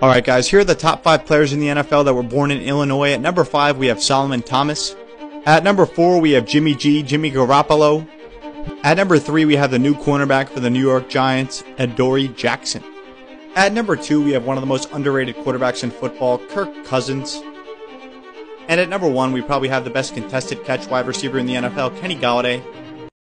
All right, guys, here are the top five players in the NFL that were born in Illinois. At number five, we have Solomon Thomas. At number four, we have Jimmy G, Jimmy Garoppolo. At number three, we have the new cornerback for the New York Giants, Adoree Jackson. At number two, we have one of the most underrated quarterbacks in football, Kirk Cousins. And at number one, we probably have the best contested catch wide receiver in the NFL, Kenny Golladay.